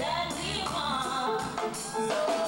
that we want. So